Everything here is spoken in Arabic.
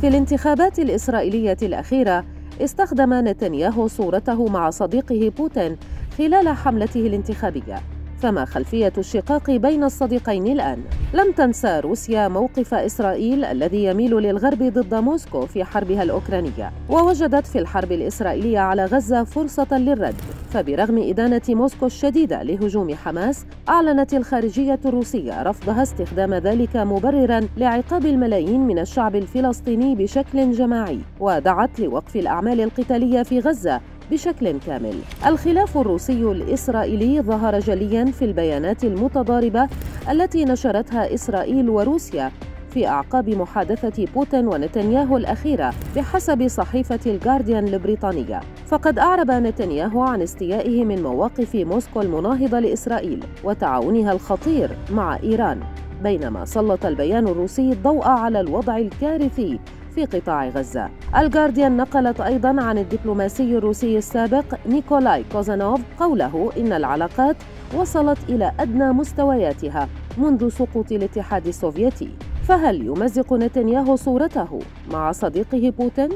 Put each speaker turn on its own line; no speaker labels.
في الانتخابات الإسرائيلية الأخيرة استخدم نتنياهو صورته مع صديقه بوتين خلال حملته الانتخابية. فما خلفية الشقاق بين الصديقين الآن؟ لم تنسى روسيا موقف إسرائيل الذي يميل للغرب ضد موسكو في حربها الأوكرانية ووجدت في الحرب الإسرائيلية على غزة فرصة للرد فبرغم إدانة موسكو الشديدة لهجوم حماس أعلنت الخارجية الروسية رفضها استخدام ذلك مبررا لعقاب الملايين من الشعب الفلسطيني بشكل جماعي ودعت لوقف الأعمال القتالية في غزة بشكل كامل. الخلاف الروسي الإسرائيلي ظهر جليا في البيانات المتضاربة التي نشرتها إسرائيل وروسيا في أعقاب محادثة بوتين ونتنياهو الأخيرة بحسب صحيفة الجارديان البريطانية فقد أعرب نتنياهو عن استيائه من مواقف موسكو المناهضة لإسرائيل وتعاونها الخطير مع إيران بينما سلط البيان الروسي الضوء على الوضع الكارثي في قطاع غزة. الجارديان نقلت أيضا عن الدبلوماسي الروسي السابق نيكولاي كوزانوف قوله إن العلاقات وصلت إلى أدنى مستوياتها منذ سقوط الاتحاد السوفيتي. فهل يمزق نتنياهو صورته مع صديقه بوتين؟